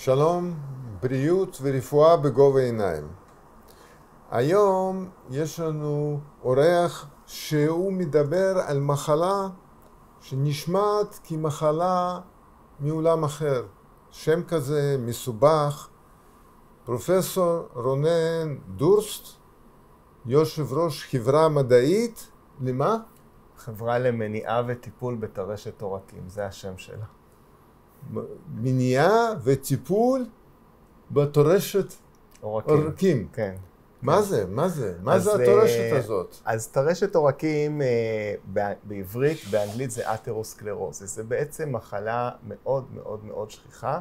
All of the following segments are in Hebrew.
שלום, בריאות ורפואה בגובה העיניים. היום יש לנו אורח שהוא מדבר על מחלה שנשמעת כמחלה מעולם אחר. שם כזה מסובך. פרופסור רונן דורסט, יושב ראש חברה מדעית, למה? חברה למניעה וטיפול בטרשת עורקים, זה השם שלה. מניעה וטיפול בטרשת עורקים. כן. מה זה? מה זה? מה אז, זה הטרשת אה, הזאת? אז טרשת עורקים אה, בעברית, באנגלית זה אתרוסקלרוזיס. זה בעצם מחלה מאוד מאוד מאוד שכיחה.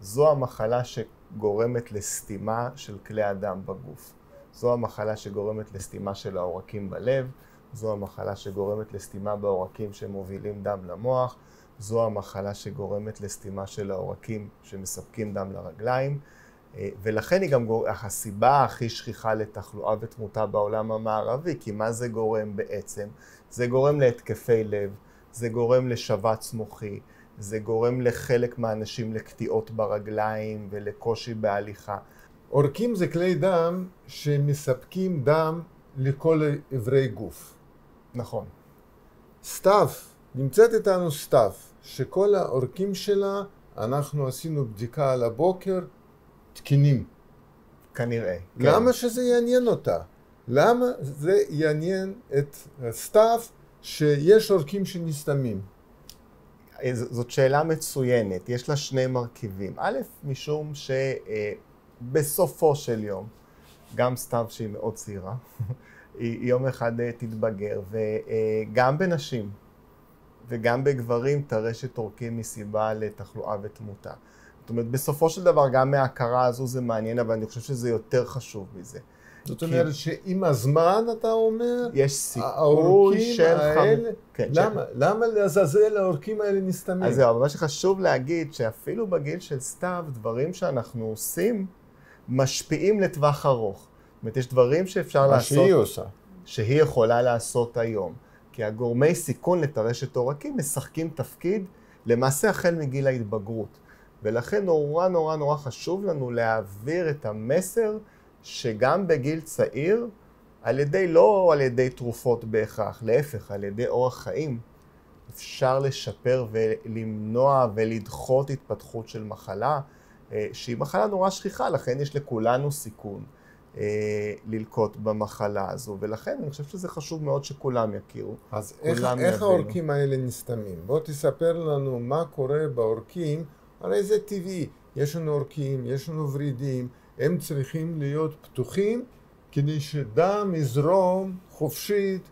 זו המחלה שגורמת לסתימה של כלי הדם בגוף. זו המחלה שגורמת לסתימה של העורקים בלב. זו המחלה שגורמת לסתימה בעורקים שמובילים דם למוח. זו המחלה שגורמת לסתימה של העורקים שמספקים דם לרגליים. אה, ולכן היא גם גור... הסיבה הכי שכיחה לתחלואה ותמותה בעולם המערבי, כי מה זה גורם בעצם? זה גורם להתקפי לב, זה גורם לשבץ מוחי, זה גורם לחלק מהאנשים לקטיעות ברגליים ולקושי בהליכה. עורקים זה כלי דם שמספקים דם לכל איברי גוף. נכון. סתיו, נמצאת איתנו סתיו, שכל העורקים שלה, אנחנו עשינו בדיקה על הבוקר, תקינים. כנראה. כן. למה שזה יעניין אותה? למה זה יעניין את סתיו שיש עורקים שנסתמים? אה, זאת שאלה מצוינת, יש לה שני מרכיבים. א', משום שבסופו של יום, גם סתיו שהיא מאוד צעירה, היא יום אחד אה, תתבגר, וגם בנשים וגם בגברים טרשת עורקים מסיבה לתחלואה ותמותה. זאת אומרת, בסופו של דבר, גם מההכרה הזו זה מעניין, אבל אני חושב שזה יותר חשוב מזה. זאת אומרת שעם הזמן אתה אומר, יש סיכוי של... האלה, כן, למה? למה לעזאזל העורקים האלה נסתמים? אז זהו, אבל מה שחשוב להגיד, שאפילו בגיל של סתיו, דברים שאנחנו עושים משפיעים לטווח ארוך. זאת אומרת, יש דברים שאפשר מה לעשות, שהיא עושה. שהיא יכולה לעשות היום. כי הגורמי סיכון לטרשת עורקים משחקים תפקיד למעשה החל מגיל ההתבגרות. ולכן נורא נורא נורא חשוב לנו להעביר את המסר שגם בגיל צעיר, על ידי, לא על ידי תרופות בהכרח, להפך, על ידי אורח חיים, אפשר לשפר ולמנוע ולדחות התפתחות של מחלה, אה, שהיא מחלה נורא שכיחה, לכן יש לכולנו סיכון ללקות במחלה הזו, ולכן אני חושב שזה חשוב מאוד שכולם יכירו. אז איך, איך. העורקים האלה נסתמים? בוא תספר לנו מה קורה בעורקים, הרי זה טבעי. יש לנו עורקים, יש לנו ורידים, הם צריכים להיות פתוחים כדי שדם יזרום חופשית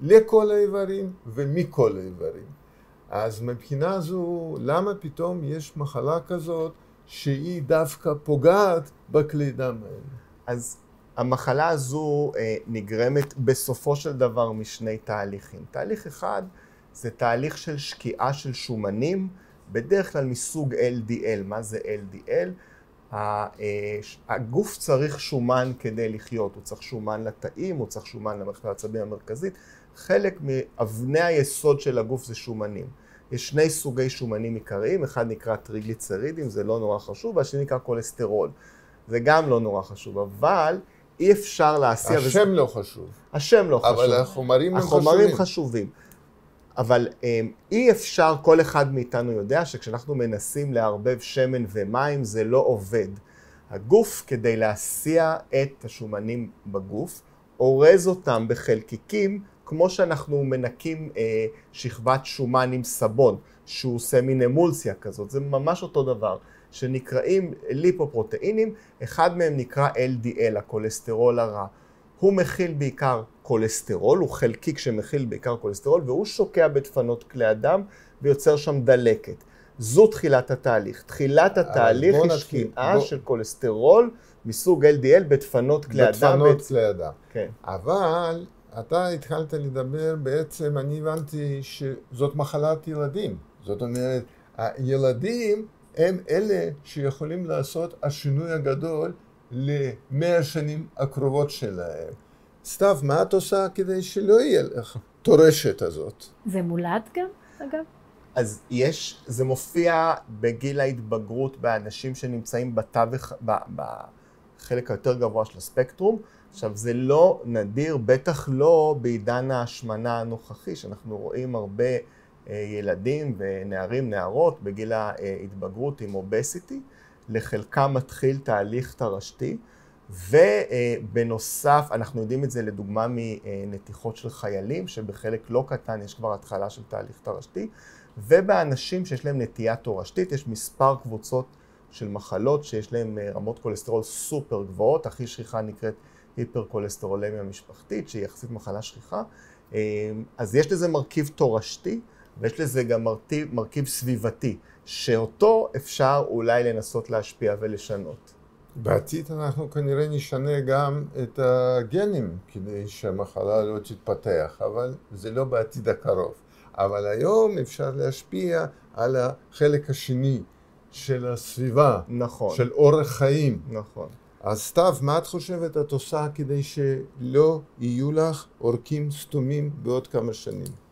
לכל האיברים ומכל האיברים. אז מבחינה זו, למה פתאום יש מחלה כזאת שהיא דווקא פוגעת בכלי דם האלה? אז המחלה הזו אה, נגרמת בסופו של דבר משני תהליכים. תהליך אחד זה תהליך של שקיעה של שומנים, בדרך כלל מסוג LDL. מה זה LDL? אה, הגוף צריך שומן כדי לחיות, הוא צריך שומן לתאים, הוא צריך שומן למערכת העצבים המרכזית. חלק מאבני היסוד של הגוף זה שומנים. יש שני סוגי שומנים עיקריים, אחד נקרא טריגליצרידים, זה לא נורא חשוב, והשני נקרא כולסטרול. זה גם לא נורא חשוב, אבל אי אפשר להסיע... וזה- השם לא חשוב, השם לא חשוב. אבל החומרים הם החומרים חשובים. חשובים. אבל um, אי אפשר, כל אחד מאיתנו יודע שכשאנחנו מנסים לערבב שמן ומים זה לא עובד. הגוף, כדי להסיע את השומנים בגוף, אורז אותם בחלקיקים, כמו שאנחנו מנקים אה, שכבת שומן עם סבון, שהוא עושה מין אמולסיה כזאת, זה ממש אותו דבר, שנקראים ליפופרוטאינים, אחד מהם נקרא LDL, הכולסטרול הרע. הוא מכיל בעיקר כולסטרול, הוא חלקיק שמכיל בעיקר כולסטרול, והוא שוקע בדפנות כלי הדם ויוצר שם דלקת. זו תחילת התהליך. תחילת התהליך היא. שקיעה בוא- של כולסטרול מסוג LDL בדפנות כלי הדם. בדפנות כלי הדם. כן. אבל אתה התחלת לדבר, בעצם אני הבנתי שזאת מחלת ילדים. זאת אומרת, הילדים הם אלה שיכולים לעשות השינוי הגדול למאה השנים הקרובות שלהם. סתיו, מה את עושה כדי שלא יהיה לך טורשת הזאת? זה מולד גם, אגב? אז יש, זה מופיע בגיל ההתבגרות באנשים שנמצאים בתווך, בחלק היותר גבוה של הספקטרום. עכשיו, זה לא נדיר, בטח לא בעידן ההשמנה הנוכחי, שאנחנו רואים הרבה ילדים ונערים, נערות, בגיל ההתבגרות עם אובסיטי. לחלקם מתחיל תהליך תרשתי, ובנוסף, אנחנו יודעים את זה לדוגמה מנתיחות של חיילים, שבחלק לא קטן יש כבר התחלה של תהליך תרשתי, ובאנשים שיש להם נטייה תורשתית, יש מספר קבוצות של מחלות שיש להם אה, רמות כולסטרול סופר גבוהות, הכי שכיחה נקראת היפרקולסטרולמיה משפחתית, שהיא יחסית מחלה שכיחה. אה, אז יש לזה מרכיב תורשתי, ויש לזה גם מרכיב, מרכיב סביבתי, שאותו אפשר אולי לנסות להשפיע ולשנות. בעתיד אנחנו כנראה נשנה גם את הגנים כדי שהמחלה לא תתפתח, אבל זה לא בעתיד הקרוב. אבל היום אפשר להשפיע על החלק השני של הסביבה, נכון. של אורח חיים. נכון. אז סתיו, מה את חושבת את עושה כדי שלא יהיו לך עורקים סתומים בעוד כמה שנים?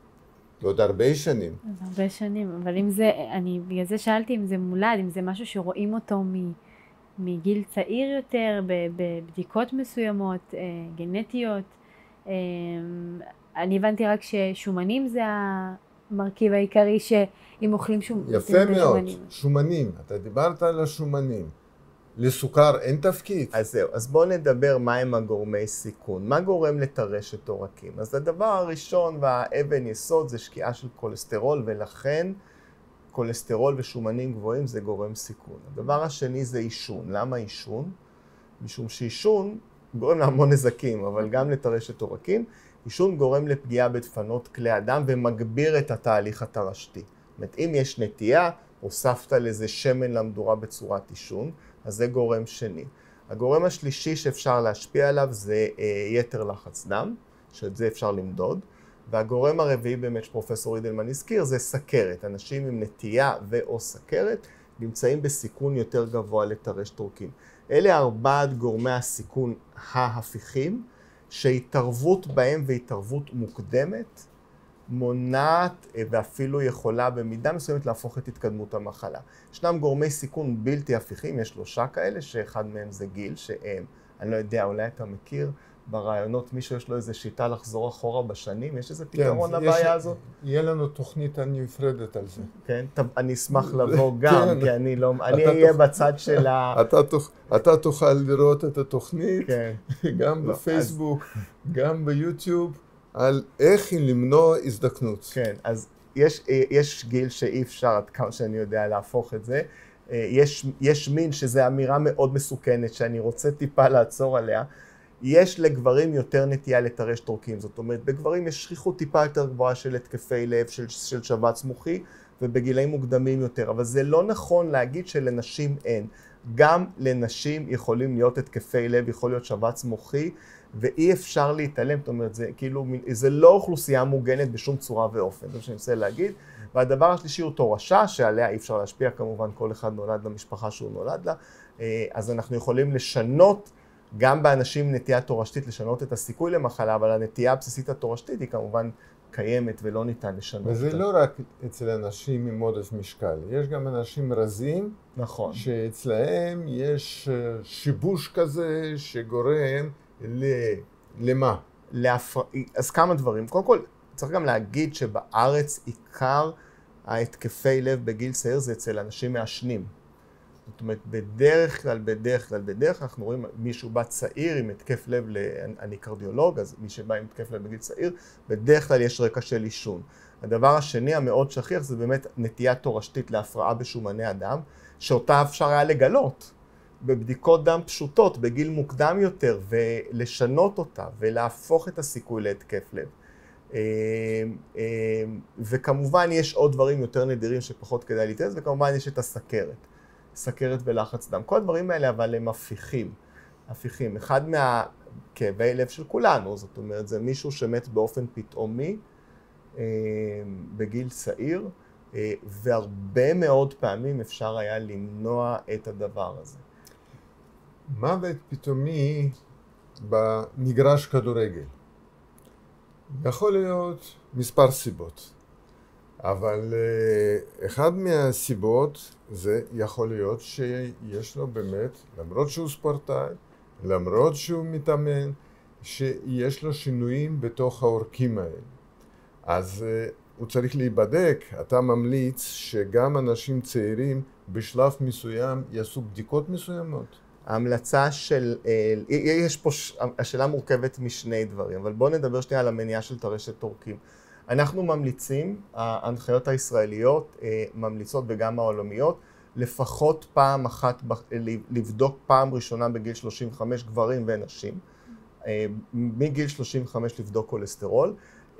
בעוד הרבה שנים. עוד הרבה שנים, אבל אם זה, אני בגלל זה שאלתי אם זה מולד, אם זה משהו שרואים אותו מ, מגיל צעיר יותר, בבדיקות מסוימות, אה, גנטיות. אה, אני הבנתי רק ששומנים זה המרכיב העיקרי, שאם אוכלים שומנים. יפה מאוד. שומנים. אתה דיברת על השומנים. לסוכר אין תפקיד. אז זהו, אז בואו נדבר מהם הגורמי סיכון. מה גורם לטרשת עורקים? אז הדבר הראשון והאבן יסוד זה שקיעה של כולסטרול, ולכן כולסטרול ושומנים גבוהים זה גורם סיכון. הדבר השני זה עישון. למה עישון? משום שעישון גורם להמון נזקים, אבל גם לטרשת עורקים. עישון גורם לפגיעה בדפנות כלי הדם ומגביר את התהליך הטרשתי. זאת אומרת, אם יש נטייה, הוספת לזה שמן למדורה בצורת עישון, אז זה גורם שני. הגורם השלישי שאפשר להשפיע עליו זה אה, יתר לחץ דם, שאת זה אפשר למדוד. והגורם הרביעי באמת שפרופסור אידלמן הזכיר זה סכרת. אנשים עם נטייה ו/או סכרת נמצאים בסיכון יותר גבוה לטרש טורקים. אלה ארבעת גורמי הסיכון ההפיכים, שהתערבות בהם והתערבות מוקדמת מונעת אה, ואפילו יכולה במידה מסוימת להפוך את התקדמות המחלה. ישנם גורמי סיכון בלתי הפיכים, יש שלושה כאלה, שאחד מהם זה גיל, שהם, אני לא יודע, אולי אתה מכיר ברעיונות, מישהו יש לו איזו שיטה לחזור אחורה בשנים, יש איזה כן, פתרון כן, לבעיה יש, הזאת? יהיה לנו תוכנית נפרדת על זה. כן, אני אשמח לבוא גם, כן. כי אני לא, אני אהיה תוכ... בצד של ה... אתה, תוכ... אתה תוכל לראות את התוכנית, כן. גם לא, בפייסבוק. גם ביוטיוב. על איך למנוע הזדקנות. כן, אז יש, יש גיל שאי אפשר, עד כמה שאני יודע, להפוך את זה. יש, יש מין שזו אמירה מאוד מסוכנת, שאני רוצה טיפה לעצור עליה. יש לגברים יותר נטייה לטרש טורקים, זאת אומרת, בגברים יש שכיחות טיפה יותר גבוהה של התקפי לב, של, של שבץ מוחי, ובגילאים מוקדמים יותר, אבל זה לא נכון להגיד שלנשים אין. גם לנשים יכולים להיות התקפי לב, יכול להיות שבץ מוחי, ואי אפשר להתעלם, זאת אומרת, זה כאילו, זה לא אוכלוסייה מוגנת בשום צורה ואופן, זה מה שאני רוצה להגיד. והדבר השלישי הוא תורשה, שעליה אי אפשר להשפיע, כמובן כל אחד נולד למשפחה שהוא נולד לה, אה, אז אנחנו יכולים לשנות, גם באנשים עם נטייה תורשתית, לשנות את הסיכוי למחלה, אבל הנטייה הבסיסית התורשתית היא כמובן קיימת ולא ניתן לשנות אותה. וזה לא רק אצל אנשים עם עודף משקל, יש גם אנשים רזים, נכון. שאצלהם יש אה, שיבוש כזה שגורם ל... למה? להפר... אז כמה דברים. קודם כל, צריך גם להגיד שבארץ עיקר ההתקפי לב בגיל צעיר זה אצל אנשים מעשנים. זאת אומרת, בדרך כלל, בדרך כלל, בדרך כלל אנחנו רואים מישהו בא צעיר עם התקף לב, אני קרדיולוג, אז מי שבא עם התקף לב בגיל צעיר, בדרך כלל יש רקע של עישון. הדבר השני המאוד שכיח זה באמת נטייה תורשתית להפרעה בשומני הדם, שאותה אפשר היה לגלות. בבדיקות דם פשוטות בגיל מוקדם יותר ולשנות אותה ולהפוך את הסיכוי להתקף לב. אה, אה, וכמובן יש עוד דברים יותר נדירים שפחות כדאי להתייחס, וכמובן יש את הסכרת, סכרת ולחץ דם. כל הדברים האלה אבל הם הפיכים, הפיכים. אחד מהכאבי לב של כולנו, זאת אומרת זה מישהו שמת באופן פתאומי אה, בגיל צעיר, והרבה מאוד פעמים אפשר היה למנוע את הדבר הזה. מוות פתאומי במגרש כדורגל. יכול להיות מספר סיבות. אבל אה, אחד מהסיבות זה יכול להיות שיש לו באמת, למרות שהוא ספורטאי, למרות שהוא מתאמן, שיש לו שינויים בתוך העורקים האלה. אז אה, הוא צריך להיבדק. אתה ממליץ שגם אנשים צעירים בשלב מסוים יעשו בדיקות מסוימות? ההמלצה של, אה, יש פה, השאלה מורכבת משני דברים, אבל בואו נדבר שנייה על המניעה של טרשת עורקים. אנחנו ממליצים, ההנחיות הישראליות אה, ממליצות וגם העולמיות, לפחות פעם אחת, לבדוק פעם ראשונה בגיל 35 גברים ונשים, אה, מגיל 35 לבדוק כולסטרול.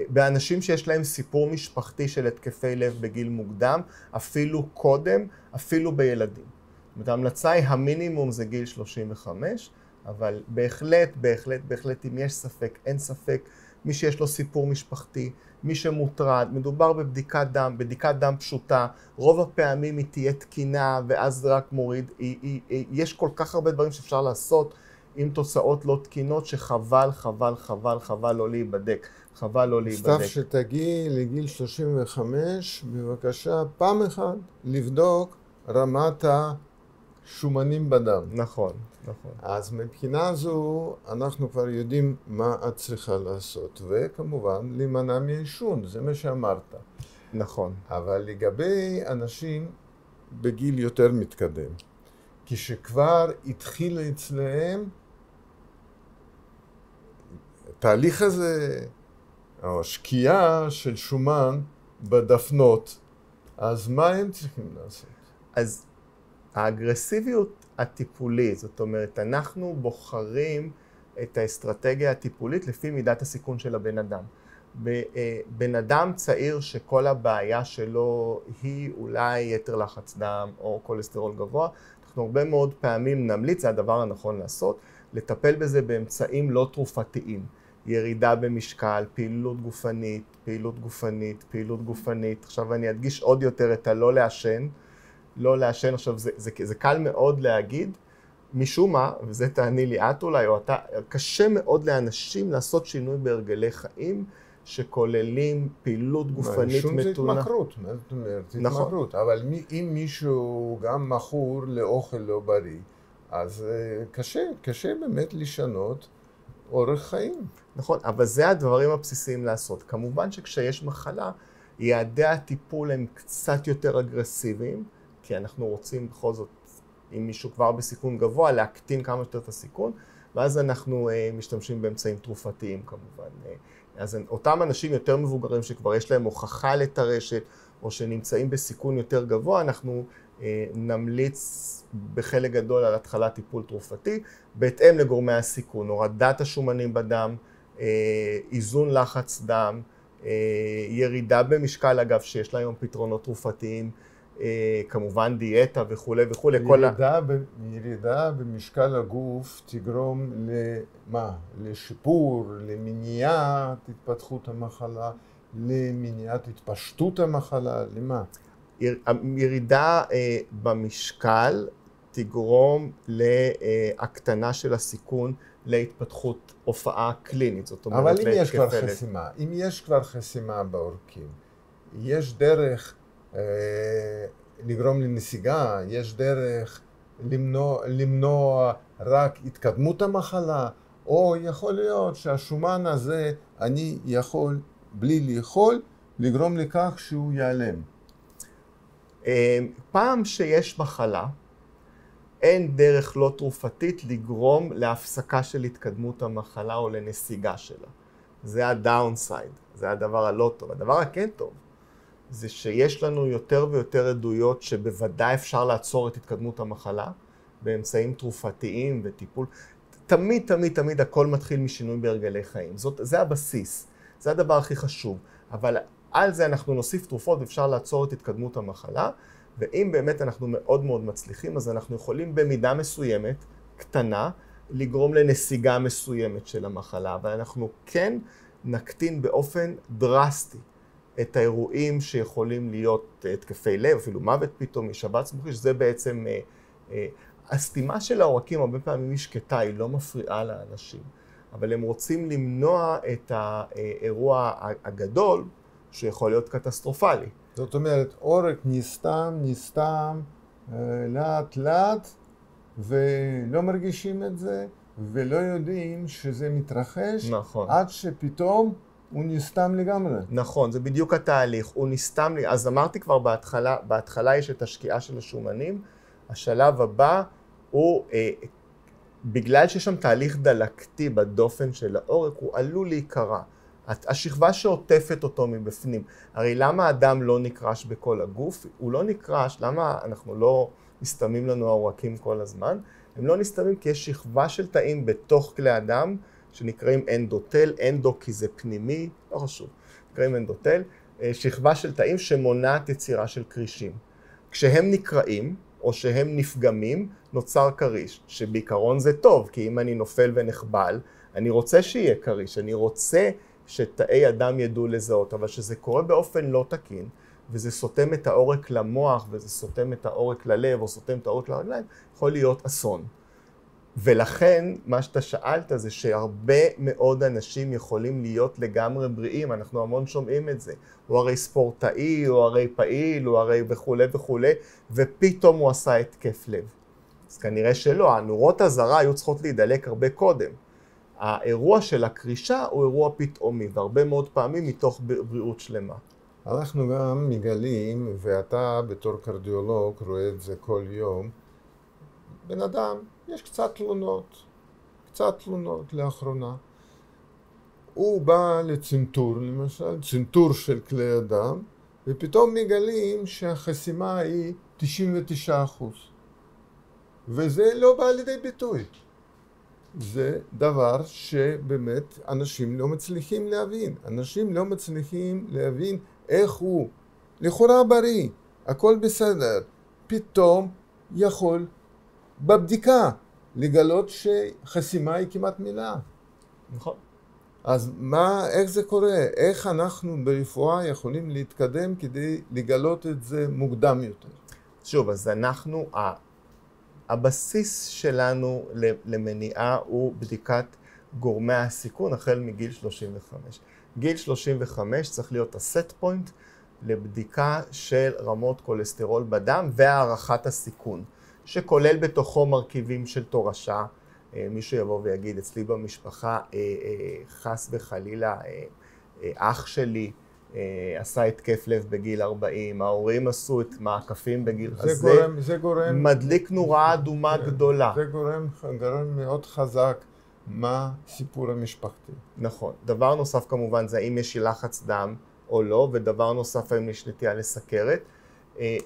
באנשים שיש להם סיפור משפחתי של התקפי לב בגיל מוקדם, אפילו קודם, אפילו בילדים. זאת אומרת, ההמלצה היא המינימום זה גיל 35, אבל בהחלט, בהחלט, בהחלט, אם יש ספק, אין ספק, מי שיש לו סיפור משפחתי, מי שמוטרד, מדובר בבדיקת דם, בדיקת דם פשוטה, רוב הפעמים היא תהיה תקינה ואז זה רק מוריד, היא, היא, היא, יש כל כך הרבה דברים שאפשר לעשות עם תוצאות לא תקינות שחבל, חבל, חבל, חבל לא להיבדק, חבל לא להיבדק. סתיו, שתגיעי לגיל 35, בבקשה, פעם אחת לבדוק רמת השומנים בדם. נכון. נכון. אז מבחינה זו אנחנו כבר יודעים מה את צריכה לעשות, וכמובן להימנע מעישון, זה מה שאמרת. נכון. אבל לגבי אנשים בגיל יותר מתקדם, כשכבר התחיל אצלהם התהליך הזה, או השקיעה של שומן בדפנות, אז מה הם צריכים לעשות? אז האגרסיביות הטיפולית. זאת אומרת, אנחנו בוחרים את האסטרטגיה הטיפולית לפי מידת הסיכון של הבן אדם. אה, בן אדם צעיר שכל הבעיה שלו היא אולי יתר לחץ דם או כולסטרול גבוה, אנחנו הרבה מאוד פעמים נמליץ, זה הדבר הנכון לעשות, לטפל בזה באמצעים לא תרופתיים. ירידה במשקל, פעילות גופנית, פעילות גופנית, פעילות גופנית. עכשיו אני אדגיש עוד יותר את הלא לעשן. לא לעשן. עכשיו, זה, זה, זה קל מאוד להגיד, משום מה, וזה תעני לי את אולי, או אתה, קשה מאוד לאנשים לעשות שינוי בהרגלי חיים. שכוללים פעילות גופנית מתונה. שום זה התמכרות, מה זאת אומרת? זה נכון. התמכרות. אבל אם מישהו גם מכור לאוכל לא בריא, אז אה, קשה, קשה באמת לשנות אורח חיים. נכון, אבל זה הדברים הבסיסיים לעשות. כמובן שכשיש מחלה, יעדי הטיפול הם קצת יותר אגרסיביים, כי אנחנו רוצים בכל זאת, אם מישהו כבר בסיכון גבוה, להקטין כמה שיותר את הסיכון, ואז אנחנו uh, משתמשים באמצעים תרופתיים כמובן. Uh, אז אותם אנשים יותר מבוגרים שכבר יש להם הוכחה לטרשת, או שנמצאים בסיכון יותר גבוה, אנחנו uh, נמליץ בחלק גדול על התחלת טיפול תרופתי, בהתאם לגורמי הסיכון, הורדת השומנים בדם, uh, איזון לחץ דם, uh, ירידה במשקל אגב, שיש לה היום פתרונות תרופתיים. אה, כמובן דיאטה וכולי וכולי. ירידה, ב, ירידה במשקל הגוף תגרום למה? לשיפור, למניעת התפתחות המחלה, למניעת התפשטות המחלה, למה? ירידה אה, במשקל תגרום להקטנה של הסיכון להתפתחות הופעה קלינית, זאת אומרת... אבל אם יש כבר חסימה, אם יש כבר חסימה בעורקים, יש דרך אה, לגרום לנסיגה, יש דרך למנוע, למנוע רק התקדמות המחלה, או יכול להיות שהשומן הזה, אני יכול בלי לאכול, לגרום לכך שהוא ייעלם. אה, פעם שיש מחלה, אין דרך לא תרופתית לגרום להפסקה של התקדמות המחלה או לנסיגה שלה. זה הדאונסייד, זה הדבר הלא טוב. הדבר הכן טוב, זה שיש לנו יותר ויותר עדויות שבוודאי אפשר לעצור את התקדמות המחלה באמצעים תרופתיים וטיפול. תמיד, תמיד, תמיד הכל מתחיל משינוי בהרגלי חיים. זאת, זה הבסיס, זה הדבר הכי חשוב. אבל על זה אנחנו נוסיף תרופות ואפשר לעצור את התקדמות המחלה, ואם באמת אנחנו מאוד מאוד מצליחים, אז אנחנו יכולים במידה מסוימת, קטנה, לגרום לנסיגה מסוימת של המחלה, אבל אנחנו כן נקטין באופן דרסטי את האירועים שיכולים להיות התקפי לב, אפילו מוות פתאום משבץ מוחי, שזה בעצם... אה, אה, הסתימה של העורקים הרבה פעמים היא שקטה, היא לא מפריעה לאנשים, אבל הם רוצים למנוע את האירוע הגדול שיכול להיות קטסטרופלי. זאת אומרת, עורק נסתם, נסתם, אה, לאט לאט, ולא מרגישים את זה, ולא יודעים שזה מתרחש, נכון. עד שפתאום הוא נסתם לגמרי. נכון, זה בדיוק התהליך. הוא נסתם לי, אז אמרתי כבר בהתחלה, בהתחלה יש את השקיעה של השומנים, השלב הבא הוא, אה, בגלל שיש שם תהליך דלקתי בדופן של העורק, הוא עלול להיקרע. השכבה שעוטפת אותו מבפנים. הרי למה הדם לא נקרש בכל הגוף? הוא לא נקרש, למה אנחנו לא נסתמים לנו העורקים כל הזמן? הם לא נסתמים כי יש שכבה של תאים בתוך כלי הדם שנקראים אנדוטל, אנדו כי זה פנימי, לא חשוב, נקראים אנדוטל, אה, שכבה של תאים שמונעת יצירה של כרישים. כשהם נקרעים, או שהם נפגמים, נוצר כריש, שבעיקרון זה טוב, כי אם אני נופל ונחבל, אני רוצה שיהיה כריש, אני רוצה שתאי הדם ידעו לזהות, אבל כשזה קורה באופן לא תקין, וזה סותם את העורק למוח, וזה סותם את העורק ללב, או סותם את העורק לרגליים, יכול להיות אסון. ולכן, מה שאתה שאלת זה שהרבה מאוד אנשים יכולים להיות לגמרי בריאים, אנחנו המון שומעים את זה. הוא הרי ספורטאי, הוא הרי פעיל, הוא הרי וכולי וכולי, ופתאום הוא עשה התקף לב. אז כנראה שלא, הנורות אזהרה היו צריכות להידלק הרבה קודם. האירוע של הקרישה הוא אירוע פתאומי, והרבה מאוד פעמים מתוך בריאות שלמה. אנחנו גם מגלים, ואתה בתור קרדיולוג רואה את זה כל יום, בן אדם, יש קצת תלונות, קצת תלונות לאחרונה. הוא בא לצנתור למשל, צנתור של כלי הדם, ופתאום מגלים שהחסימה היא 99 אחוז. וזה לא בא לידי ביטוי. זה דבר שבאמת אנשים לא מצליחים להבין. אנשים לא מצליחים להבין איך הוא לכאורה בריא, הכל בסדר, פתאום יכול בבדיקה לגלות שחסימה היא כמעט מילה. נכון. אז מה, איך זה קורה? איך אנחנו ברפואה יכולים להתקדם כדי לגלות את זה מוקדם יותר? שוב, אז אנחנו, הבסיס שלנו למניעה הוא בדיקת גורמי הסיכון החל מגיל 35. גיל 35 צריך להיות הסט פוינט לבדיקה של רמות כולסטרול בדם והערכת הסיכון, שכולל בתוכו מרכיבים של תורשה. אה, מישהו יבוא ויגיד, אצלי במשפחה, אה, אה, חס וחלילה, אח שלי עשה התקף לב בגיל 40, ההורים עשו את מעקפים בגיל... זה אז גורם, זה גורם... מדליק נורה אדומה זה, גדולה. זה גורם, גורם מאוד חזק מה סיפור המשפחתי. נכון. דבר נוסף כמובן זה האם יש לחץ דם או לא, ודבר נוסף האם יש נטייה לסכרת.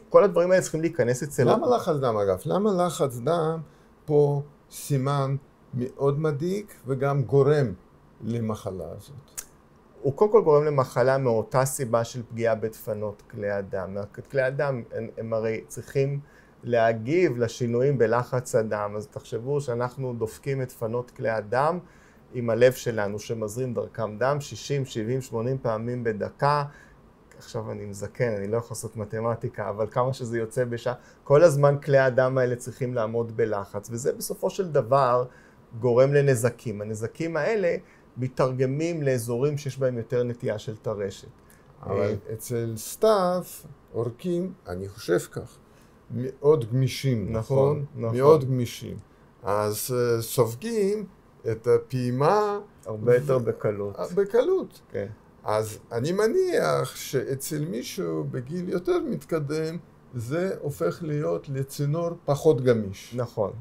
כל הדברים האלה צריכים להיכנס אצל... למה לחץ דם אגב? למה לחץ דם פה סימן מאוד מדאיג וגם גורם למחלה הזאת? הוא קודם כל גורם למחלה מאותה סיבה של פגיעה בדפנות כלי הדם. כלי הדם הם, הם הרי צריכים להגיב לשינויים בלחץ הדם, אז תחשבו שאנחנו דופקים את דפנות כלי הדם עם הלב שלנו שמזרים דרכם דם 60, 70, 80 פעמים בדקה. עכשיו אני מזקן, אני לא יכול לעשות מתמטיקה, אבל כמה שזה יוצא בשעה, כל הזמן כלי הדם האלה צריכים לעמוד בלחץ, וזה בסופו של דבר גורם לנזקים. הנזקים האלה מתרגמים לאזורים שיש בהם יותר נטייה של טרשת. אבל אה, אצל סתיו, עורקים, אני חושב כך, מאוד גמישים, נכון? נכון? נכון. מאוד גמישים. אז uh, סופגים את הפעימה... הרבה יותר בקלות. בקלות. כן. אז אני מניח שאצל מישהו בגיל יותר מתקדם, זה הופך להיות לצינור פחות גמיש. נכון.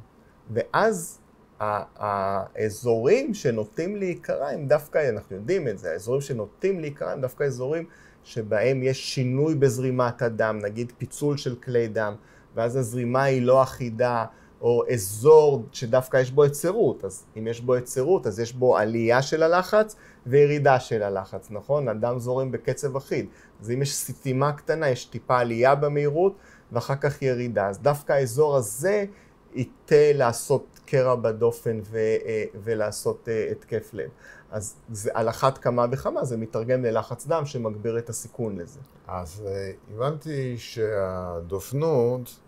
ואז האזורים שנוטים להיקרע הם דווקא, אנחנו יודעים את זה, האזורים שנוטים להיקרע הם דווקא אזורים שבהם יש שינוי בזרימת הדם, נגיד פיצול של כלי דם, ואז הזרימה היא לא אחידה, או אזור שדווקא יש בו היצרות. אז אם יש בו היצרות, אז יש בו עלייה של הלחץ וירידה של הלחץ, נכון? הדם זורם בקצב אחיד. אז אם יש סתימה קטנה, יש טיפה עלייה במהירות, ואחר כך ירידה. אז דווקא האזור הזה ייטה לעשות קרע בדופן ו, אה, ולעשות אה, התקף לב. אז זה על אחת כמה וכמה, זה מתרגם ללחץ דם שמגביר את הסיכון לזה. אז אה, הבנתי שהדופנות,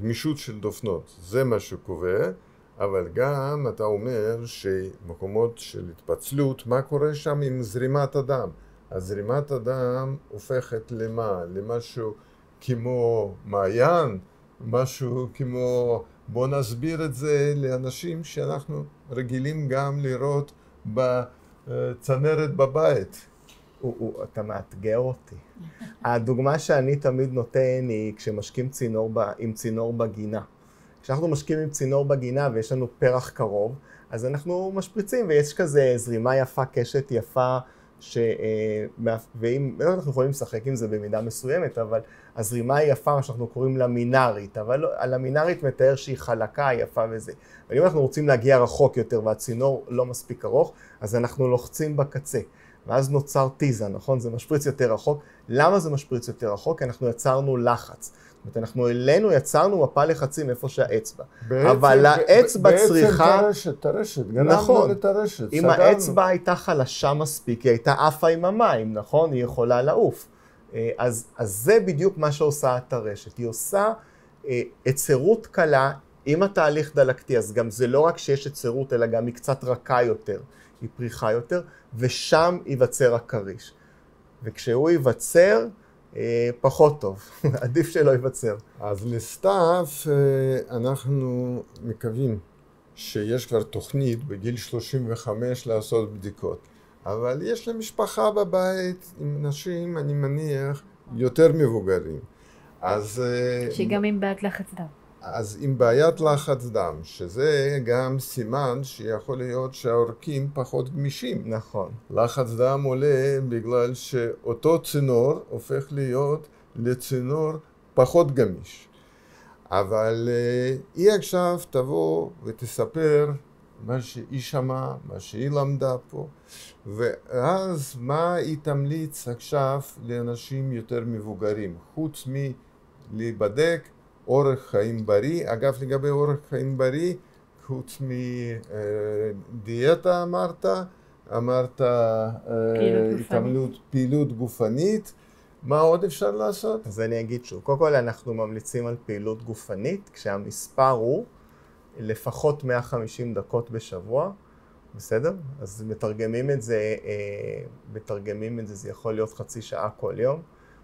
גמישות של דופנות, זה מה שקובע, אבל גם אתה אומר שמקומות של התפצלות, מה קורה שם עם זרימת הדם? אז זרימת הדם הופכת למה? למשהו כמו מעיין, משהו כמו, בוא נסביר את זה לאנשים שאנחנו רגילים גם לראות בצנרת בבית. הוא, הוא, אתה מאתגר אותי. הדוגמה שאני תמיד נותן היא כשמשקים צינור ב, עם צינור בגינה. כשאנחנו משקים עם צינור בגינה ויש לנו פרח קרוב, אז אנחנו משפריצים ויש כזה זרימה יפה, קשת יפה, ש... אה, ואם, לא אנחנו יכולים לשחק עם זה במידה מסוימת, אבל הזרימה היא יפה, מה שאנחנו קוראים לה מינארית, אבל לא, על המינארית מתאר שהיא חלקה, יפה וזה. אבל אם אנחנו רוצים להגיע רחוק יותר והצינור לא מספיק ארוך, אז אנחנו לוחצים בקצה. ואז נוצר טיזה, נכון? זה משפריץ יותר רחוק. למה זה משפריץ יותר רחוק? כי אנחנו יצרנו לחץ. זאת אומרת, אנחנו אלינו יצרנו מפה לחצים איפה שהאצבע. בעצם, אבל האצבע בעצם צריכה... בעצם טרשת, טרשת, גנבנו נכון. לטרשת, אם האצבע הייתה חלשה מספיק, היא הייתה עפה עם המים, נכון? היא יכולה לעוף. אה, אז, אז זה בדיוק מה שעושה הטרשת. היא עושה אה, היצרות קלה עם התהליך דלקתי, אז גם זה לא רק שיש היצרות, אלא גם היא קצת רכה יותר, היא פריחה יותר, ושם ייווצר הכריש. וכשהוא ייווצר, אה, פחות טוב, עדיף שלא ייווצר. אז לסתיו אנחנו מקווים שיש כבר תוכנית בגיל 35 לעשות בדיקות. אבל יש לה משפחה בבית עם נשים, אני מניח, יותר מבוגרים. אז... אה, שגם עם בעיית לחץ דם. אז עם בעיית לחץ דם, שזה גם סימן שיכול להיות שהעורקים פחות גמישים. נכון. לחץ דם עולה בגלל שאותו צינור הופך להיות לצינור פחות גמיש. אבל אה, היא עכשיו תבוא ותספר מה שהיא שמעה, מה שהיא למדה פה, ואז מה היא תמליץ עכשיו לאנשים יותר מבוגרים, חוץ מלהיבדק אורח חיים בריא. אגב, לגבי אורח חיים בריא, חוץ מדיאטה אמרת, אמרת אה, התעמלות, פעילות גופנית. מה עוד אפשר לעשות? אז אני אגיד שוב, קודם כל אנחנו ממליצים על פעילות גופנית, כשהמספר הוא לפחות 150 דקות בשבוע, בסדר? אז מתרגמים את זה, אה, מתרגמים את זה, זה יכול להיות חצי שעה כל יום.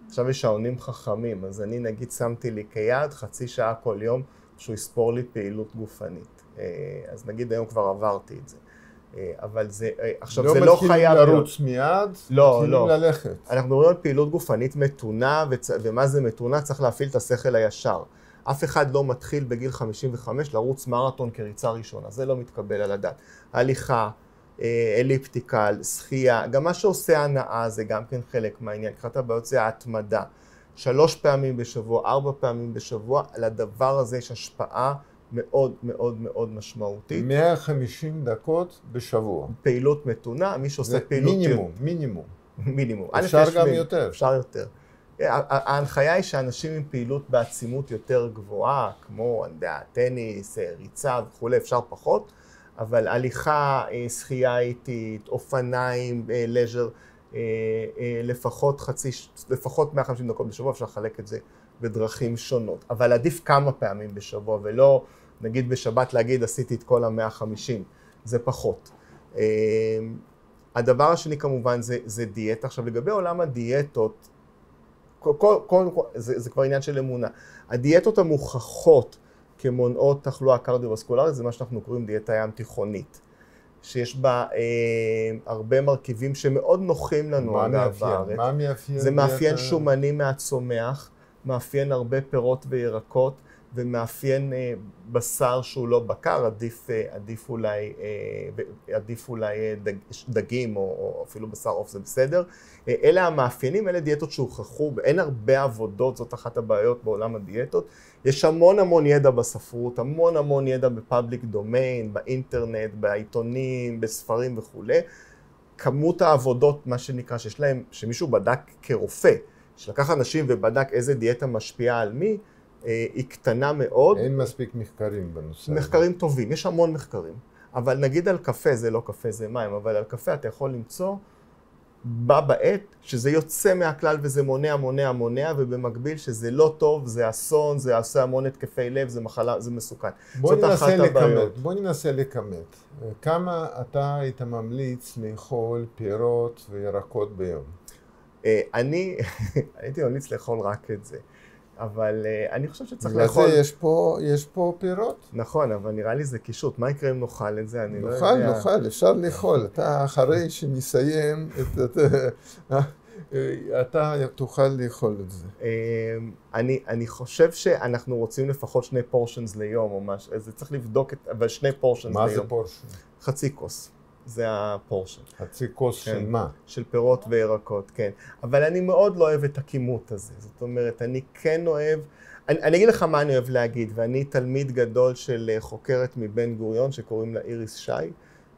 עכשיו יש שעונים חכמים, אז אני נגיד שמתי לי כיעד חצי שעה כל יום שהוא יספור לי פעילות גופנית. אה, אז נגיד היום כבר עברתי את זה. אה, אבל זה, אה, עכשיו לא זה לא חייב... לא מתחילים לרוץ מיד, לא, מתחילים לא. ללכת. אנחנו מדברים על פעילות גופנית מתונה, וצ... ומה זה מתונה? צריך להפעיל את השכל הישר. אף אחד לא מתחיל בגיל 55 לרוץ מרתון כריצה ראשונה, זה לא מתקבל על הדעת. הליכה, אליפטיקל, שחייה, גם מה שעושה הנאה זה גם כן חלק מהעניין, אחת הבעיות זה ההתמדה. שלוש פעמים בשבוע, ארבע פעמים בשבוע, לדבר הזה יש השפעה מאוד מאוד מאוד משמעותית. 150 דקות בשבוע. פעילות מתונה, מי שעושה פעילות... מינימום, מינימום. מינימום. אפשר גם מ... יותר. אפשר יותר. אה, ההנחיה היא שאנשים עם פעילות בעצימות יותר גבוהה, כמו, אני יודע, טניס, אה, ריצה וכולי, אפשר פחות. אבל הליכה, אה, שחייה איטית, אופניים, לז'ר, אה, אה, לפחות חצי, לפחות 150 דקות בשבוע, אפשר לחלק את זה בדרכים שונות. אבל עדיף כמה פעמים בשבוע, ולא נגיד בשבת להגיד עשיתי את כל המאה חמישים, זה פחות. הדבר השני כמובן זה, זה דיאטה. עכשיו לגבי עולם הדיאטות, כל, כל, כל, זה, זה כבר עניין של אמונה. הדיאטות המוכחות כמונעות תחלואה קרדיו-וסקולרית, זה מה שאנחנו קוראים דיאטה ים תיכונית. שיש בה אה, הרבה מרכיבים שמאוד נוחים לנו, אגב, בארץ. מה מאפיין? זה מאפיין שומני מהצומח, מאפיין הרבה פירות וירקות, ומאפיין אה, בשר שהוא לא בקר, עדיף, אה, עדיף אולי, אה, עדיף אולי דג, דגים או, או אפילו בשר עוף זה בסדר. אלה המאפיינים, אלה דיאטות שהוכחו, אין הרבה עבודות, זאת אחת הבעיות בעולם הדיאטות. יש המון המון ידע בספרות, המון המון ידע בפאבליק דומיין, באינטרנט, בעיתונים, בספרים וכולי. כמות העבודות, מה שנקרא, שיש להם, שמישהו בדק כרופא, שלקח אנשים ובדק איזה דיאטה משפיעה על מי, היא קטנה מאוד. אין מספיק מחקרים בנושא. מחקרים הזה. טובים, יש המון מחקרים. אבל נגיד על קפה, זה לא קפה, זה מים, אבל על קפה אתה יכול למצוא בה בעת שזה יוצא מהכלל וזה מונע, מונע, מונע, ובמקביל שזה לא טוב, זה אסון, זה עושה המון התקפי לב, זה מחלה, זה מסוכן. בוא ננסה לכמת, בוא ננסה לכמת. כמה אתה היית ממליץ לאכול פירות וירקות ביום? אה, אני הייתי ממליץ לאכול רק את זה. אבל uh, אני חושב שצריך בגלל לאכול... זה יש פה, יש פה פירות. נכון, אבל נראה לי זה קישוט. מה יקרה אם נאכל את זה? אני לא נאכל, יודע. נאכל, אפשר לאכול. אתה אחרי שנסיים, את, את, אה, אתה תוכל לאכול את זה. אה, אני, אני חושב שאנחנו רוצים לפחות שני פורשנס ליום או משהו, זה צריך לבדוק את, אבל שני פורשנס ליום. מה זה פורשן? חצי כוס, זה הפורשן. חצי כוס כן. של מה? של פירות וירקות, כן. אבל אני מאוד לא אוהב את הכימות הזה. זאת אומרת, אני כן אוהב... אני, אני אגיד לך מה אני אוהב להגיד, ואני תלמיד גדול של אה, חוקרת מבן גוריון שקוראים לה איריס שי.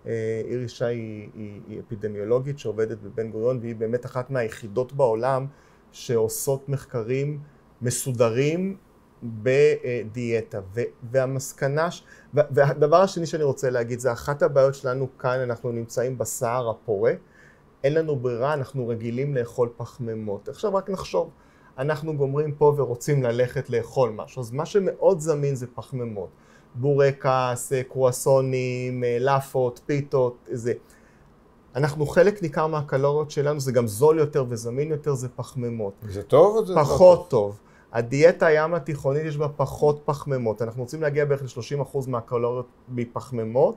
אה, איריס שי היא, היא, היא אפידמיולוגית שעובדת בבן גוריון, והיא באמת אחת מהיחידות בעולם שעושות מחקרים מסודרים בדיאטה. ו, והמסקנה, ש- וה- והדבר השני שאני רוצה להגיד, זה אחת הבעיות שלנו כאן, אנחנו נמצאים בסהר הפורה, אין לנו ברירה, אנחנו רגילים לאכול פחמימות. עכשיו רק נחשוב, אנחנו גומרים פה ורוצים ללכת לאכול משהו, אז מה שמאוד זמין זה פחמימות. בורקס, קרואסונים, אה, לאפות, פיתות, זה. אנחנו חלק ניכר מהקלוריות שלנו, זה גם זול יותר וזמין יותר, זה פחמימות. זה טוב או זה לא פחות טוב. הדיאטה הים התיכונית יש בה פחות פחמימות. אנחנו רוצים להגיע בערך ל-30% מהקלוריות מפחמימות,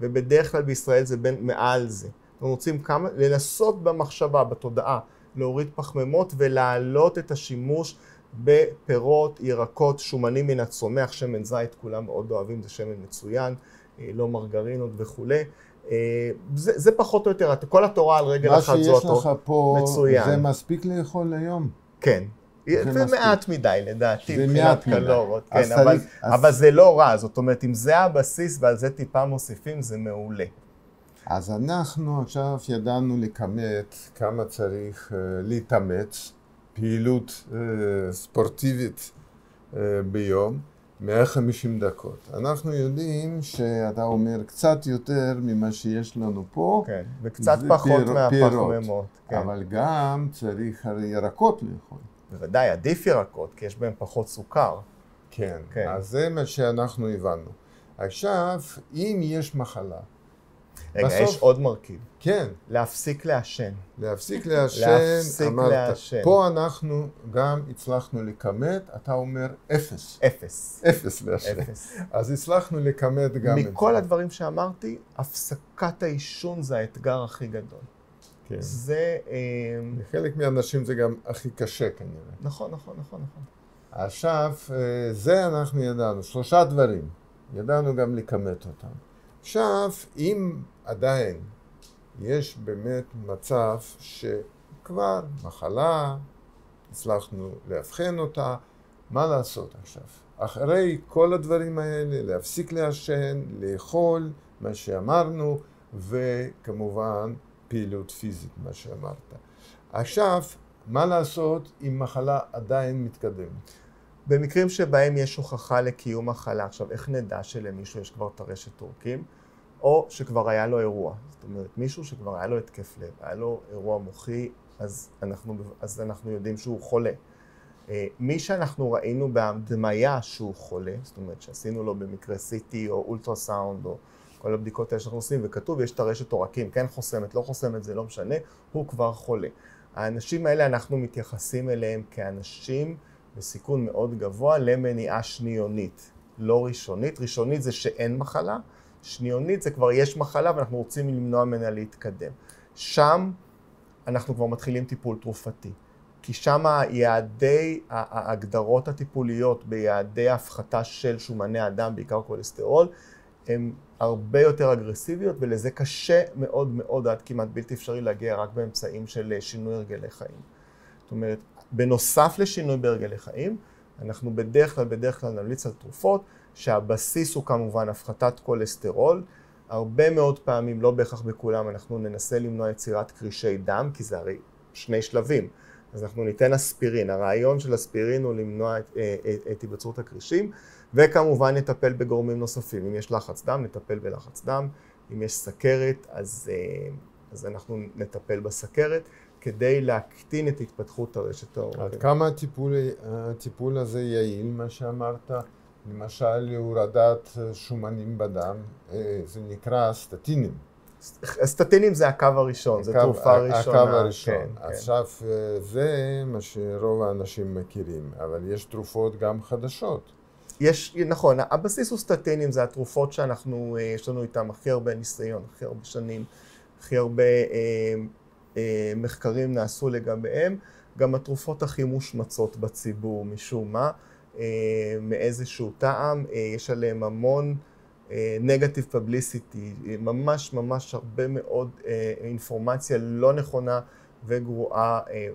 ובדרך כלל בישראל זה בין מעל זה. אנחנו רוצים כמה, לנסות במחשבה, בתודעה, להוריד פחמימות ולהעלות את השימוש בפירות, ירקות, שומנים מן הצומח, שמן זית, כולם מאוד אוהבים, זה שמן מצוין, אה, לא מרגרינות וכולי. אה, זה, זה פחות או יותר, כל התורה על רגל מה אחת שיש זו התורה. לך פה, מצוין. זה מספיק לאכול היום. כן. זה. מעט מדי לדעתי, מבחינת אז כן, אבל, צריך- אז- אבל זה לא רע, זאת אומרת, אם זה הבסיס ועל זה טיפה מוסיפים, זה מעולה. אז אנחנו עכשיו ידענו לכמת כמה צריך אה, להתאמץ, פעילות אה, ספורטיבית אה, ביום, 150 דקות. אנחנו יודעים שאתה אומר קצת יותר ממה שיש לנו פה, כן, וקצת פחות מהפחמימות. כן. אבל גם צריך הרי ירקות לאכול. בוודאי, עדיף ירקות, כי יש בהם פחות סוכר. כן, כן. אז זה מה שאנחנו הבנו. עכשיו, אם יש מחלה, רגע, בסוף- יש עוד מרכיב, כן, להפסיק לעשן. להפסיק לעשן, להפסיק אמרת. לעשן. פה אנחנו גם הצלחנו לכמת, אתה אומר אפס. אפס. אפס לעשן. אפס. אז הצלחנו לכמת גם את זה. מכל הדברים שאמרתי, הפסקת העישון זה האתגר הכי גדול. כן. זה... אה, לחלק מהאנשים זה גם הכי קשה כנראה. נכון, נכון, נכון, נכון. עכשיו, אה, זה אנחנו ידענו, שלושה דברים. ידענו גם לכמת אותם. עכשיו, אם עדיין יש באמת מצב שכבר מחלה, הצלחנו לאבחן אותה, מה לעשות עכשיו? אחרי כל הדברים האלה, להפסיק לעשן, לאכול, מה שאמרנו, וכמובן פעילות פיזית, מה שאמרת. עכשיו, מה לעשות אם מחלה עדיין מתקדמת? במקרים שבהם יש הוכחה לקיום מחלה, עכשיו איך נדע שלמישהו יש כבר טרשת עורקים, או שכבר היה לו אירוע, זאת אומרת מישהו שכבר היה לו התקף לב, היה לו אירוע מוחי, אז אנחנו, אז אנחנו יודעים שהוא חולה. אה, מי שאנחנו ראינו בהדמיה שהוא חולה, זאת אומרת שעשינו לו במקרה CT או אולטרסאונד או כל הבדיקות האלה שאנחנו עושים, וכתוב יש טרשת עורקים, כן חוסמת, לא חוסמת, זה לא משנה, הוא כבר חולה. האנשים האלה, אנחנו מתייחסים אליהם כאנשים בסיכון מאוד גבוה למניעה שניונית, לא ראשונית. ראשונית זה שאין מחלה, שניונית זה כבר יש מחלה ואנחנו רוצים למנוע ממנה להתקדם. שם אנחנו כבר מתחילים טיפול תרופתי. כי שם יעדי ההגדרות הטיפוליות ביעדי ההפחתה של שומני הדם, בעיקר כולסטרול, הן הרבה יותר אגרסיביות ולזה קשה מאוד מאוד עד כמעט בלתי אפשרי להגיע רק באמצעים של שינוי הרגלי חיים. זאת אומרת, בנוסף לשינוי בהרגלי חיים, אנחנו בדרך כלל, בדרך כלל נמליץ על תרופות שהבסיס הוא כמובן הפחתת כולסטרול. הרבה מאוד פעמים, לא בהכרח בכולם, אנחנו ננסה למנוע יצירת קרישי דם, כי זה הרי שני שלבים. אז אנחנו ניתן אספירין. הרעיון של אספירין הוא למנוע את, את, את היווצרות הקרישים, וכמובן נטפל בגורמים נוספים. אם יש לחץ דם, נטפל בלחץ דם. אם יש סכרת, אז, אז אנחנו נטפל בסכרת. כדי להקטין את התפתחות הרשת העורקים. עד כמה הטיפול, הטיפול הזה יעיל, מה שאמרת? למשל להורדת שומנים בדם, זה נקרא סטטינים. סטטינים זה הקו הראשון, זו הקו- תרופה ראשונה. הקו הראשון. כן, כן. עכשיו, אה, זה מה שרוב האנשים מכירים, אבל יש תרופות גם חדשות. יש, נכון, הבסיס הוא סטטינים, זה התרופות שאנחנו, אה, יש לנו איתן הכי הרבה ניסיון, הכי הרבה שנים, הכי הרבה אה, אה, מחקרים נעשו לגביהם. גם התרופות הכי מושמצות בציבור, משום מה, אה, מאיזשהו טעם, אה, יש עליהן המון נגטיב פבליסיטי, ממש ממש הרבה מאוד אה, אינפורמציה לא נכונה וגרועה אה,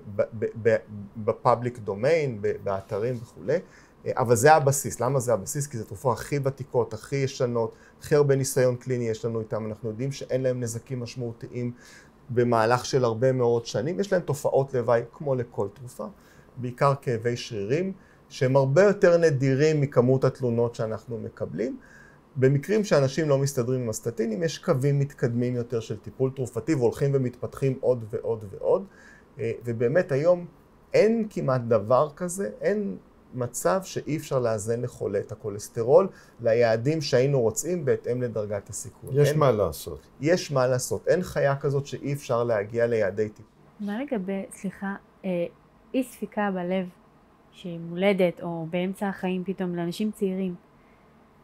בפאבליק דומיין, באתרים וכולי. אה, אבל זה הבסיס. למה זה הבסיס? כי זה תרופות הכי ותיקות, הכי ישנות, הכי הרבה ניסיון קליני יש לנו איתם. אנחנו יודעים שאין להם נזקים משמעותיים במהלך של הרבה מאוד שנים. יש להם תופעות לוואי כמו לכל תרופה, בעיקר כאבי שרירים, שהם הרבה יותר נדירים מכמות התלונות שאנחנו מקבלים. במקרים שאנשים לא מסתדרים עם הסטטינים, יש קווים מתקדמים יותר של טיפול תרופתי והולכים ומתפתחים עוד ועוד ועוד. אה, ובאמת היום אין כמעט דבר כזה, אין מצב שאי אפשר לאזן לחולה את הכולסטרול ליעדים שהיינו רוצים בהתאם לדרגת הסיכון. יש אין, מה לעשות. יש מה לעשות. אין חיה כזאת שאי אפשר להגיע ליעדי טיפול. מה לגבי, סליחה, אה, אי ספיקה בלב שהיא מולדת או באמצע החיים פתאום לאנשים צעירים,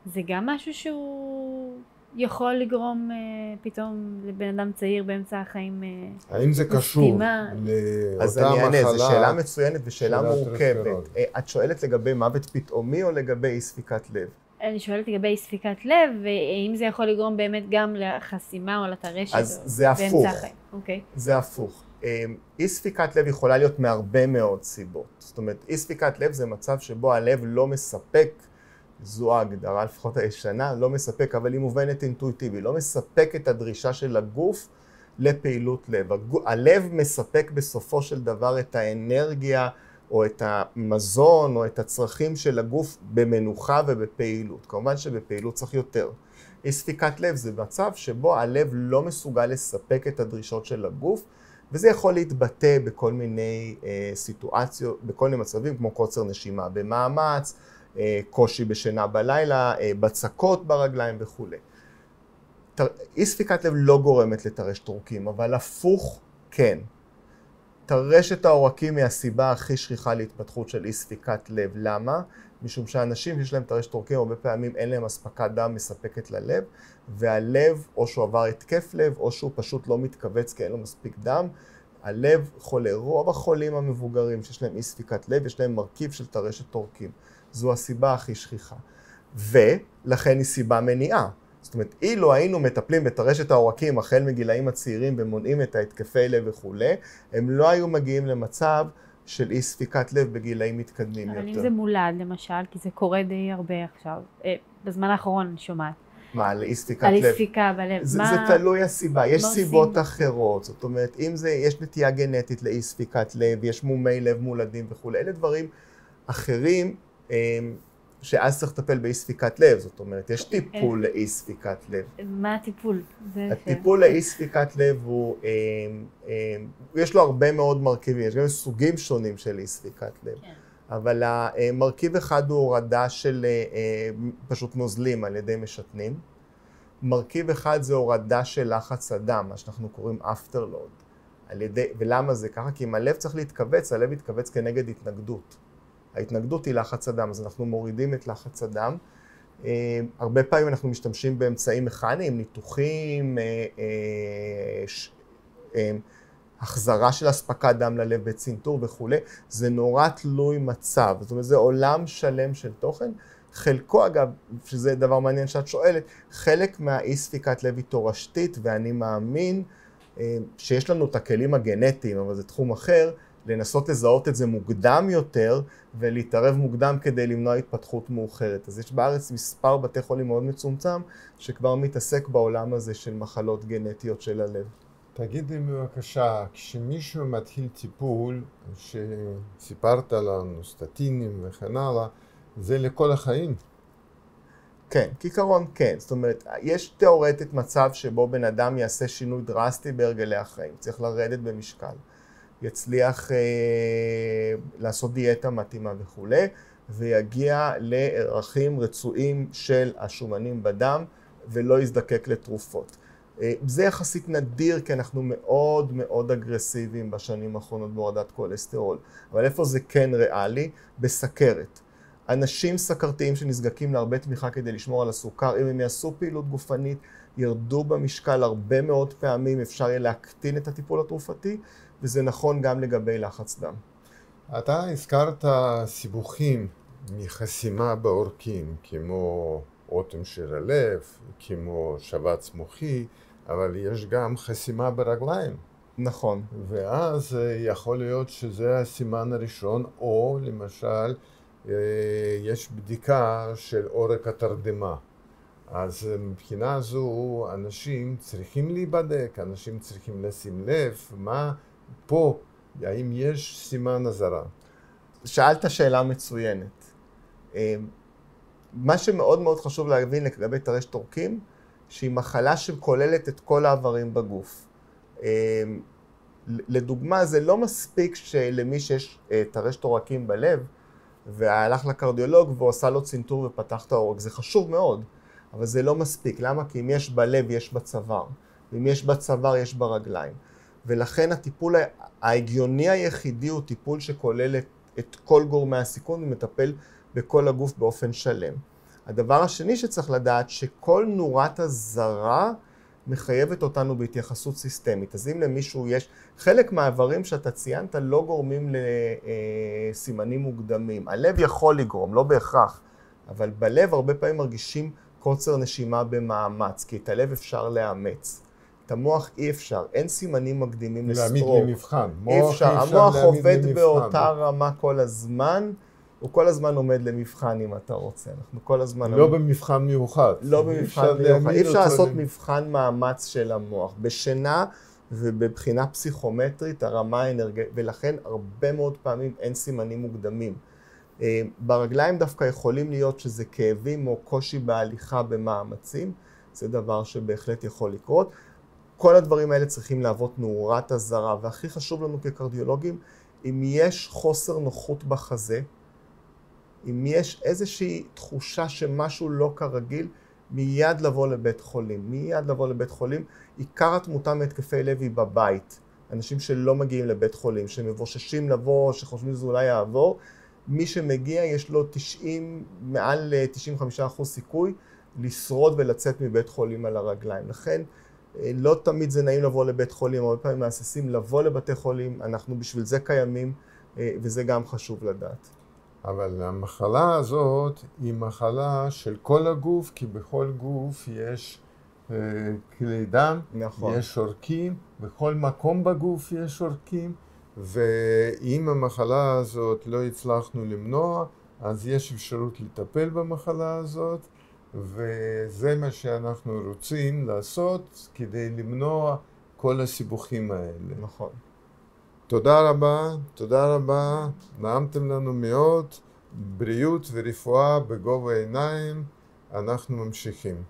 זה גם משהו שהוא יכול לגרום אה, פתאום לבן אדם צעיר באמצע החיים אה, האם זה קשור סתימה? אז לאותה אני אענה, מחלה? זו שאלה מצוינת ושאלה מורכבת. אה, את שואלת לגבי מוות פתאומי או לגבי אי ספיקת לב? אני שואלת לגבי אי ספיקת לב, והאם זה יכול לגרום באמת גם לחסימה או לטרשת אז או זה באמצע הפוך. החיים. אוקיי. זה הפוך. אי ספיקת לב יכולה להיות מהרבה מאוד סיבות. זאת אומרת, אי ספיקת לב זה מצב שבו הלב לא מספק, זו ההגדרה לפחות הישנה, לא מספק, אבל היא מובנת אינטואיטיבי, לא מספק את הדרישה של הגוף לפעילות לב. הלב מספק בסופו של דבר את האנרגיה או את המזון או את הצרכים של הגוף במנוחה ובפעילות. כמובן שבפעילות צריך יותר. אי ספיקת לב זה מצב שבו הלב לא מסוגל לספק את הדרישות של הגוף, וזה יכול להתבטא בכל מיני אה, סיטואציות, בכל מיני מצבים כמו קוצר נשימה במאמץ, קושי בשינה בלילה, אה, בצקות ברגליים וכולי. אי ספיקת לב לא גורמת לטרשת עורקים, אבל הפוך כן. טרשת העורקים היא הסיבה הכי שכיחה להתפתחות של אי ספיקת לב. למה? משום שאנשים שיש להם טרשת עורקים, הרבה פעמים אין להם אספקת דם מספקת ללב, והלב, או שהוא עבר התקף לב, או שהוא פשוט לא מתכווץ כי אין לו מספיק דם. הלב חולה. רוב החולים המבוגרים שיש להם אי ספיקת לב, יש להם מרכיב של טרשת עורקים. זו הסיבה הכי שכיחה. ולכן היא סיבה מניעה. זאת אומרת, אילו היינו מטפלים בטרשת העורקים החל מגילאים הצעירים ומונעים את ההתקפי לב וכולי, הם לא היו מגיעים למצב של אי ספיקת לב בגילאים מתקדמים אבל אם יותר. זה מולד למשל, כי זה קורה די הרבה עכשיו, אה, בזמן האחרון אני שומעת, מה, על אי ספיקת על אי לב? ספיקה בלב, זה, מה... זה תלוי הסיבה, יש מה סיבות עושים? אחרות, זאת אומרת, אם זה, יש נטייה גנטית לאי ספיקת לב, יש מומי לב מולדים וכולי, אלה דברים אחרים שאז צריך לטפל באי ספיקת לב, זאת אומרת, יש טיפול לאי ספיקת לב. מה הטיפול? הטיפול לאי ספיקת לב הוא, אמ, אמ, יש לו הרבה מאוד מרכיבים, יש גם סוגים שונים של אי ספיקת לב. כן. אבל המרכיב אחד הוא הורדה של אה, אה, פשוט נוזלים על ידי משתנים. מרכיב אחד זה הורדה של לחץ הדם, מה שאנחנו קוראים afterload. על ידי, ולמה זה ככה? כי אם הלב צריך להתכווץ, הלב יתכווץ כנגד התנגדות. ההתנגדות היא לחץ הדם, אז אנחנו מורידים את לחץ הדם. אה, הרבה פעמים אנחנו משתמשים באמצעים מכניים, ניתוחים, אה, ש, אה, החזרה של אספקת דם ללב בצנתור וכולי, זה נורא תלוי מצב. זאת אומרת, זה עולם שלם של תוכן. חלקו, אגב, שזה דבר מעניין שאת שואלת, חלק מהאי ספיקת לב היא תורשתית, ואני מאמין אה, שיש לנו את הכלים הגנטיים, אבל זה תחום אחר, לנסות לזהות את זה מוקדם יותר ולהתערב מוקדם כדי למנוע התפתחות מאוחרת. אז יש בארץ מספר בתי חולים מאוד מצומצם שכבר מתעסק בעולם הזה של מחלות גנטיות של הלב. תגידי בבקשה, כשמישהו מתחיל טיפול, שסיפרת לנו, סטטינים וכן הלאה, זה לכל החיים. כן, כעיקרון כן. זאת אומרת, יש תיאורטית מצב שבו בן אדם יעשה שינוי דרסטי בהרגלי החיים, צריך לרדת במשקל, יצליח אה, לעשות דיאטה מתאימה וכולי, ויגיע לערכים רצויים של השומנים בדם ולא יזדקק לתרופות. אה, זה יחסית נדיר כי אנחנו מאוד מאוד אגרסיביים בשנים האחרונות בהורדת כולסטרול. אבל איפה זה כן ריאלי? בסכרת. אנשים סכרתיים שנזקקים להרבה תמיכה כדי לשמור על הסוכר, אם הם יעשו פעילות גופנית, ירדו במשקל הרבה מאוד פעמים, אפשר יהיה להקטין את הטיפול התרופתי, וזה נכון גם לגבי לחץ דם. אתה הזכרת סיבוכים מחסימה בעורקים, כמו אוטם של הלב, כמו שבץ מוחי, אבל יש גם חסימה ברגליים. נכון. ואז אה, יכול להיות שזה הסימן הראשון, או למשל, אה, יש בדיקה של עורק התרדמה. אז אה, מבחינה זו אנשים צריכים להיבדק, אנשים צריכים לשים לב מה פה, האם יש סימן אזהרה. שאלת שאלה מצוינת. מה שמאוד מאוד חשוב להבין לגבי טרשת עורקים, שהיא מחלה שכוללת את כל האיברים בגוף. אמ, לדוגמה, זה לא מספיק שלמי שיש אה, טרשת עורקים בלב, והלך לקרדיולוג והוא עשה לו צנתור ופתח את העורק, זה חשוב מאוד, אבל זה לא מספיק. למה? כי אם יש בלב, יש בצוואר. ואם יש בצוואר, יש ברגליים. ולכן הטיפול ההגיוני היחידי הוא טיפול שכולל את, את כל גורמי הסיכון ומטפל בכל הגוף באופן שלם. הדבר השני שצריך לדעת, שכל נורת אזהרה מחייבת אותנו בהתייחסות סיסטמית. אז אם למישהו יש, חלק מהאיברים שאתה ציינת לא גורמים לסימנים מוקדמים. הלב יכול לגרום, לא בהכרח, אבל בלב הרבה פעמים מרגישים קוצר נשימה במאמץ, כי את הלב אפשר לאמץ. את המוח אי אפשר, אין סימנים מקדימים לסטרוק. להעמיד למבחן. אי אפשר, המוח עובד באותה רמה כל הזמן. הוא כל הזמן עומד למבחן אם אתה רוצה, אנחנו כל הזמן... לא במבחן מיוחד. לא במבחן מיוחד, אי אפשר לעשות מבחן מאמץ של המוח. בשינה ובבחינה פסיכומטרית הרמה האנרגטית, ולכן הרבה מאוד פעמים אין סימנים מוקדמים. אה, ברגליים דווקא יכולים להיות שזה כאבים או קושי בהליכה במאמצים, זה דבר שבהחלט יכול לקרות. כל הדברים האלה צריכים להוות נורת אזהרה, והכי חשוב לנו כקרדיולוגים, אם יש חוסר נוחות בחזה, אם יש איזושהי תחושה שמשהו לא כרגיל, מיד לבוא לבית חולים. מיד לבוא לבית חולים. עיקר התמותה מהתקפי לב היא בבית. אנשים שלא מגיעים לבית חולים, שמבוששים לבוא, שחושבים שזה אולי יעבור, מי שמגיע יש לו 90, מעל 95% סיכוי לשרוד ולצאת מבית חולים על הרגליים. לכן אה, לא תמיד זה נעים לבוא לבית חולים, הרבה פעמים מהססים לבוא לבתי חולים, אנחנו בשביל זה קיימים אה, וזה גם חשוב לדעת. אבל המחלה הזאת היא מחלה של כל הגוף, כי בכל גוף יש אה, כלי דם, נכון. יש עורקים, בכל מקום בגוף יש עורקים, ואם המחלה הזאת לא הצלחנו למנוע, אז יש אפשרות לטפל במחלה הזאת, וזה מה שאנחנו רוצים לעשות כדי למנוע כל הסיבוכים האלה. נכון. תודה רבה, תודה רבה, נעמתם לנו מאוד, בריאות ורפואה בגובה העיניים, אנחנו ממשיכים.